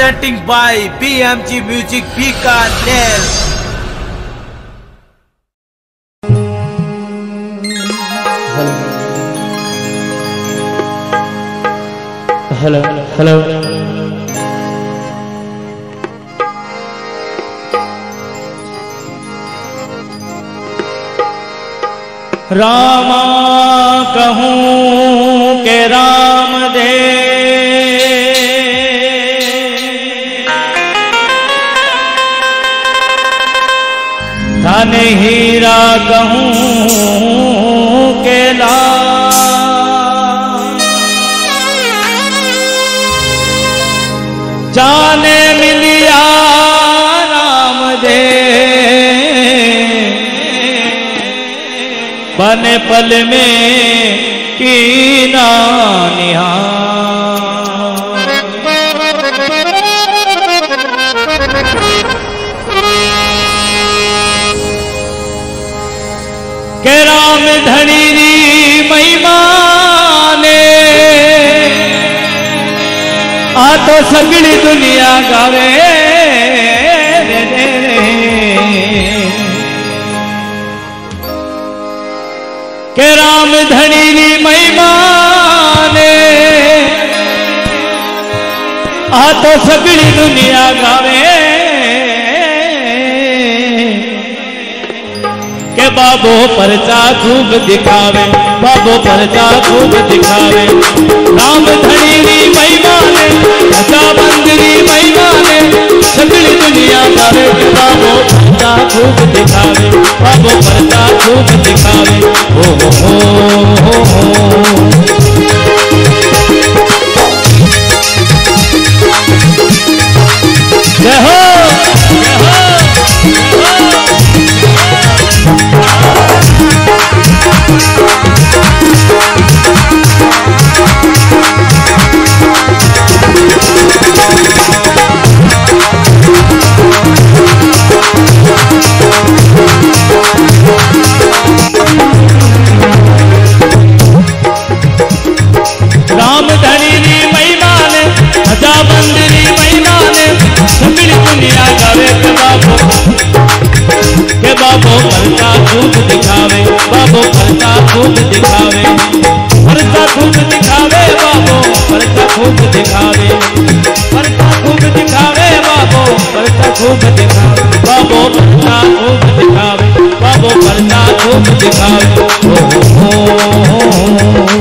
presenting by BMG Music Bikaner. Hello hello Rama कहूँ के राम दे धन हीरा कहूँ के जाने मिलिया राम दे बन पल में की निहा के राम धनी री आ तो सगड़ी दुनिया गावे। के राम धनी री आ तो सगड़ी दुनिया गावे बाबो परचा खूब दिखावे, बाबो परचा खूब दिखावे। राम धनी री महिमा बंदरी महिमा सगली दुनिया करे बाबो परचा खूब दिखावे, बाबो परचा खूब दिखावे। हो हो हो हो हो। दिखावे बाबो करता खूब दिखावे बाबो करता खूब दिखावे ओ हो हो हो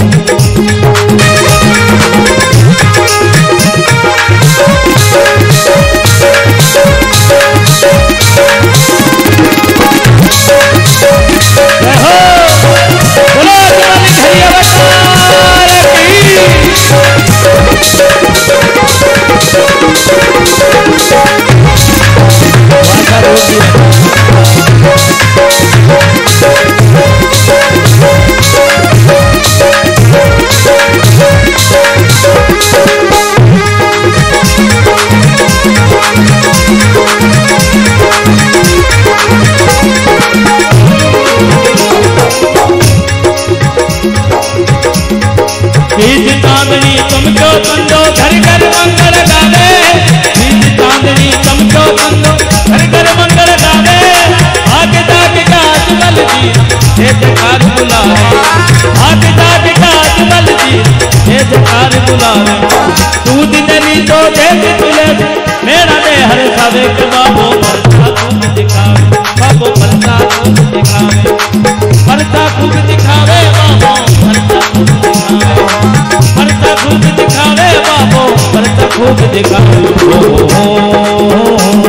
बीज चांदनी चमको कंदो घर घर मंगल गावे। बीज चांदनी चमको कंदो घर घर मंगल गावे। आग जाग का अजमल जी हे जकार बुलावे। आग जाग का अजमल जी हे जकार बुलावे। दूध दली तो देख तुले मेरा दे हर सावे के खूब दिखावे बाबो पर खूब दिखावे ओ हो हो हो।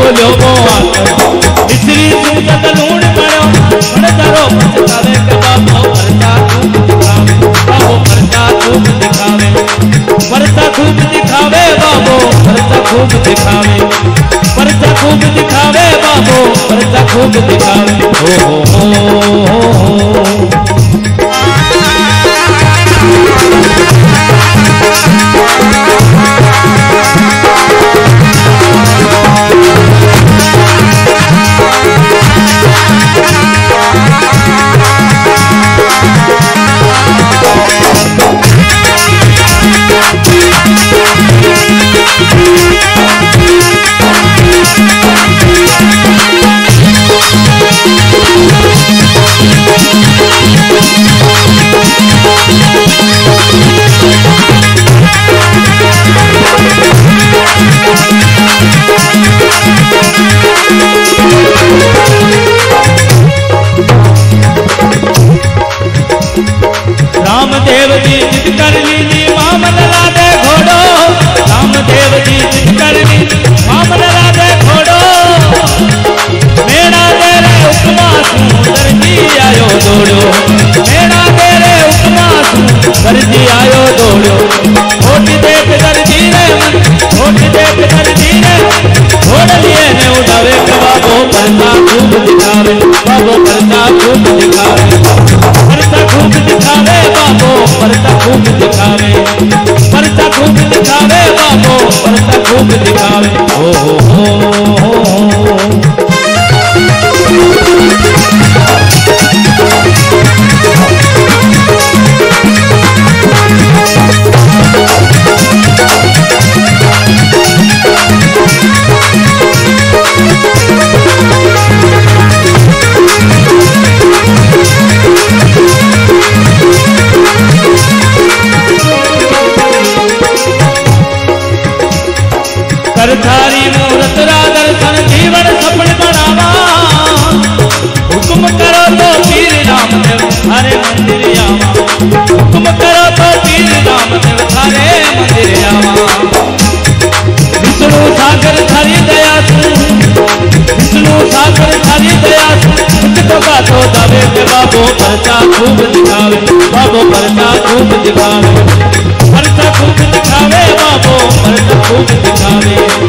बोलो वो मिश्री सुंदर लूण मरो मन तारो पछतावे कबाब भाव मरता खूब दिखावे। बाबो, मरता खूब दिखावे। मरता खूब दिखावे, बाबो, मरता खूब दिखावे। मरता खूब दिखावे, बाबो, मरता खूब दिखावे। हो हो। रामदेव जी जिद कर लीजी मामन लादे घोड़ो रामदेव जी जिद कर ली मामन तेरे उपमा सुंदर जी आयो दौड़ो। मेरा तेरे उपमा सुंदर जी आयो दौड़ो। होट देख दर्जी ने होट देख दर्जी ने घोड़ लिए ने उड़ावे बाबो परता खूब दिखावे, बाबो परता खूब दिखावे। परता खूब दिखावे, बाबो परता खूब दिखावे। परता खूब दिखावे, बाबो परता खूब सागर दया तो दावे के बाबो परचा खूब दिखावे, बाबो परचा खूब दिखावे। परचा खूब दिखावे, बाबो परचा खूब दिखावे।